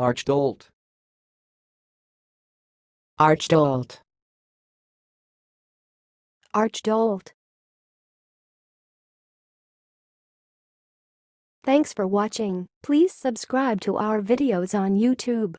Archdolt. Archdolt. Archdolt. Thanks for watching. Please subscribe to our videos on YouTube.